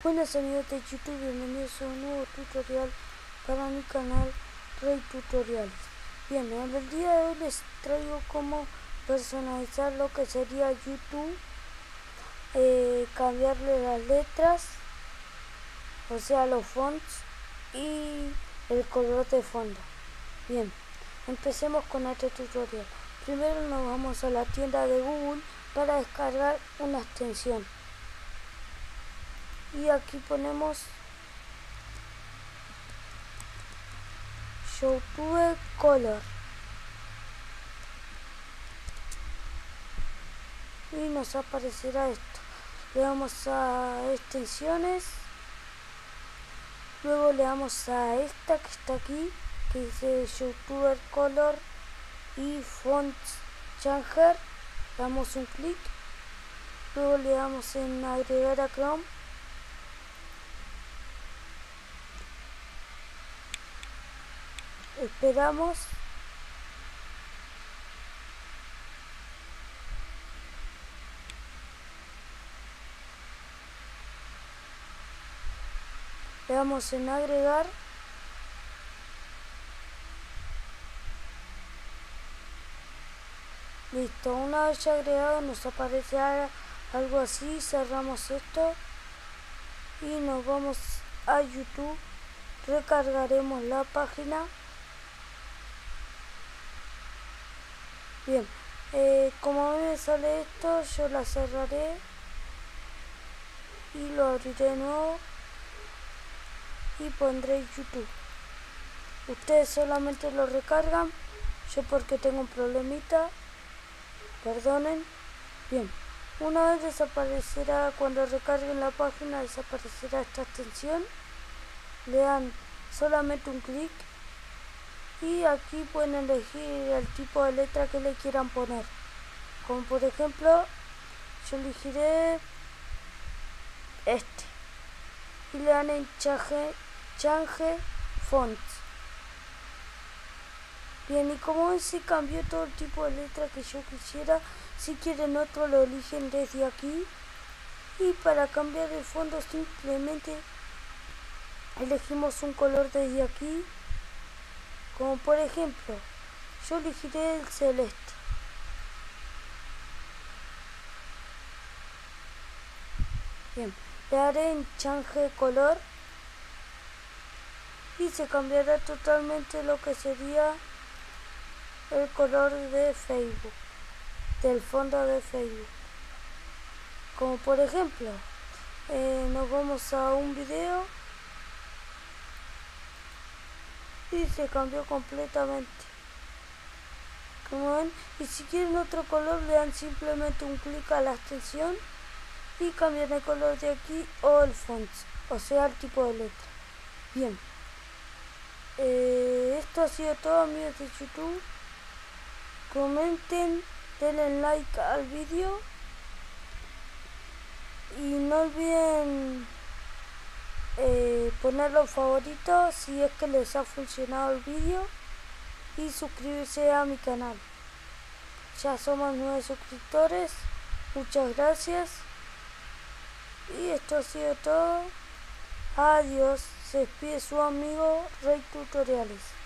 Buenas amigos de YouTube, bienvenidos a un nuevo tutorial para mi canal Rey Tutoriales. Bien, en el día de hoy les traigo cómo personalizar lo que sería YouTube, eh, cambiarle las letras, o sea los fonts y el color de fondo. Bien, empecemos con este tutorial. Primero nos vamos a la tienda de Google para descargar una extensión y aquí ponemos YouTube Color. Y nos aparecerá esto. Le damos a extensiones. Luego le damos a esta que está aquí que dice youtuber color y font changer. Damos un clic. Luego le damos en agregar a chrome esperamos. Le damos en agregar. Listo una vez agregado nos aparece algo así cerramos esto y nos vamos a youtube. Recargaremos la página Bien, eh, como a mí me sale esto, yo la cerraré y lo abriré de nuevo y pondré YouTube. Ustedes solamente lo recargan, yo porque tengo un problemita, perdonen. Bien, una vez desaparecerá, cuando recarguen la página desaparecerá esta extensión. Le dan solamente un clic y aquí pueden elegir el tipo de letra que le quieran poner. Como por ejemplo yo elegiré este. Y le dan en change, change font. Bien y como si cambió todo el tipo de letra que yo quisiera. Si quieren otro lo eligen desde aquí. Y para cambiar el fondo simplemente elegimos un color desde aquí como por ejemplo, yo elegiré el celeste. Bien, le daré en change color y se cambiará totalmente lo que sería el color de Facebook, del fondo de Facebook. Como por ejemplo, eh, nos vamos a un video y se cambió completamente. Como ven y si quieren otro color le dan simplemente un clic a la extensión y cambian el color de aquí o el font o sea el tipo de letra. Bien. Eh, esto ha sido todo amigos de youtube. Comenten denle like al vídeo. Y no olviden eh, ponerlo favorito si es que les ha funcionado el vídeo y suscribirse a mi canal. Ya somos nueve suscriptores muchas gracias. Y esto ha sido todo. Adiós. Se despide su amigo Rey Tutoriales